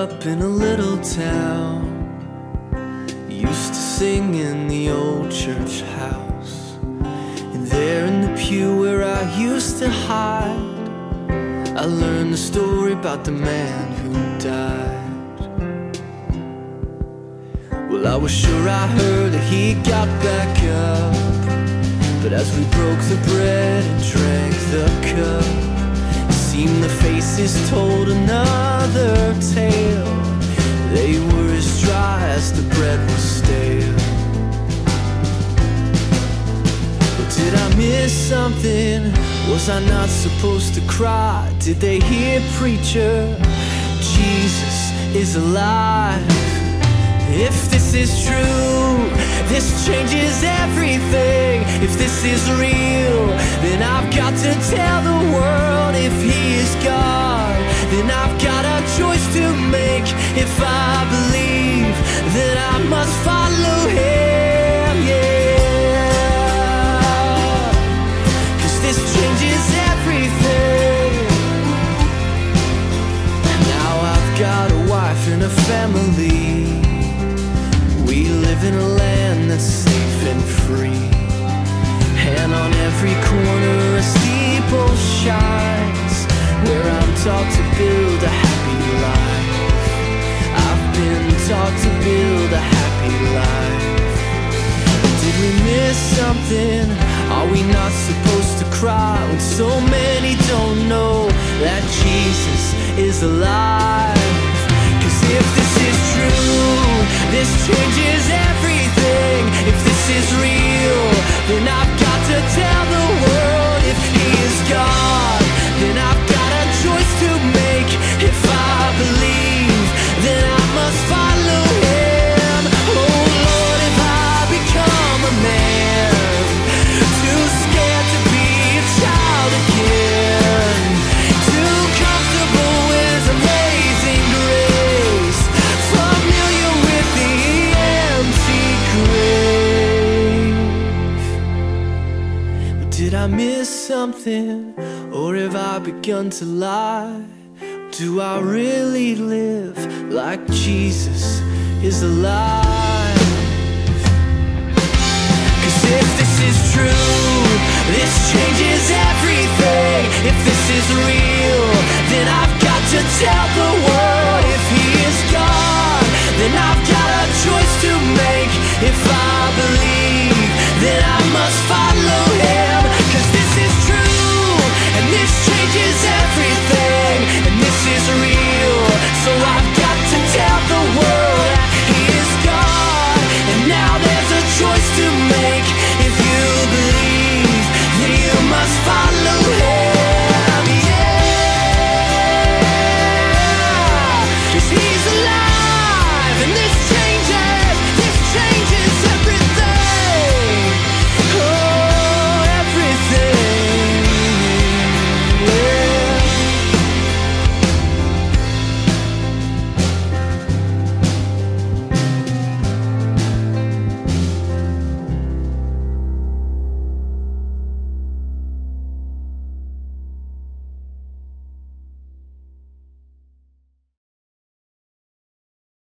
up in a little town. Used to sing in the old church house. And there in the pew where I used to hide, I learned the story about the man who died. Well, I was sure I heard that he got back up. But as we broke the bread and drank the cup, it seemed the faces told another tale. They were as dry as the bread was stale. But did I miss something? Was I not supposed to cry? Did they hear preacher? Jesus is alive. If this is true, this changes everything. If this is real, then I've got to tell the world. If He is God, then I've got a choice to make. If I believe, then I must follow Him. Yeah. Cause this changes everything. Now I've got a wife and a family. We live in a land that's safe and free. And on every corner a steeple shines taught to build a happy life. I've been taught to build a happy life. Did we miss something? Are we not supposed to cry When so many don't know that Jesus is alive? Cause if this is true, this changes everything. If this is real, then I've grave But did I miss something? Or have I begun to lie? Do I really live like Jesus is alive? Cause if this is true, this